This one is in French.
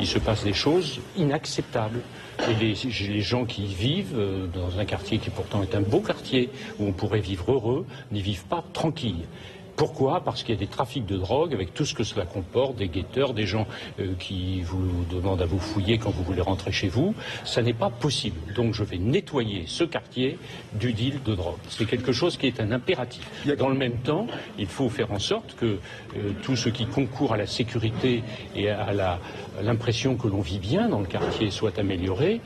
il se passe des choses inacceptables. Et les, gens qui vivent euh, dans un quartier qui pourtant est un beau quartier, où on pourrait vivre heureux, n'y vivent pas tranquilles. Pourquoi Parce qu'il y a des trafics de drogue avec tout ce que cela comporte, des guetteurs, des gens euh, qui vous demandent à vous fouiller quand vous voulez rentrer chez vous. Ça n'est pas possible. Donc je vais nettoyer ce quartier du deal de drogue. C'est quelque chose qui est un impératif. Dans le même temps, il faut faire en sorte que euh, tout ce qui concourt à la sécurité et à l'impression que l'on vit bien dans le quartier soit amélioré.